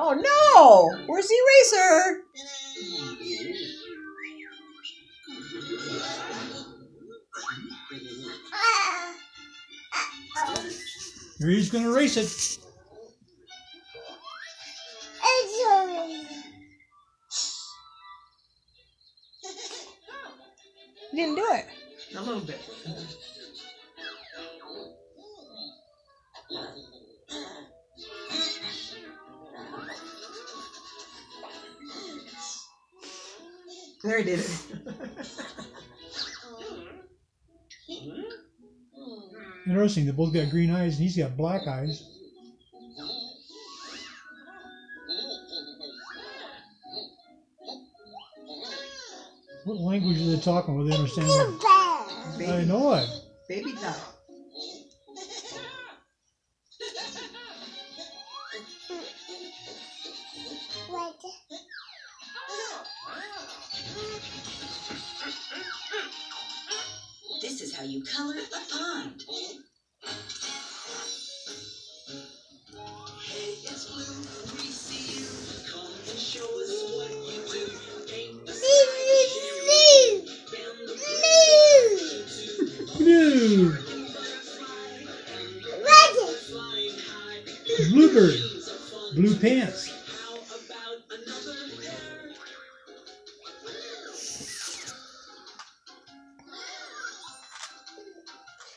Oh no! Where's the eraser? He's gonna erase it. You didn't do it. A little bit. There he did it. Interesting. They both got green eyes, and he's got black eyes. What language are they talking? Will they understand? What? I know it. baby talk. This is how you color a pond. Hey, it's blue. We see you. Come and show us what you do. Paint the sky blue. Blue. Blue. Bluebird. Blue pants.